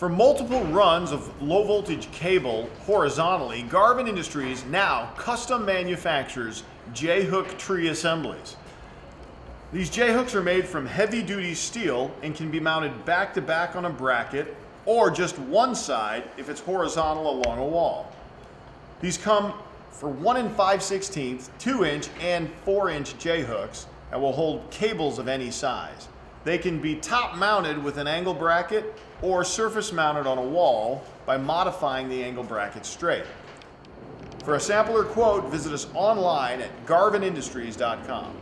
For multiple runs of low voltage cable horizontally, Garvin Industries now custom manufactures J-hook tree assemblies. These J-hooks are made from heavy duty steel and can be mounted back to back on a bracket or just one side if it's horizontal along a wall. These come for 1 and 5 16 2 inch and 4 inch J-hooks that will hold cables of any size. They can be top mounted with an angle bracket or surface mounted on a wall by modifying the angle bracket straight. For a sampler quote, visit us online at garvinindustries.com.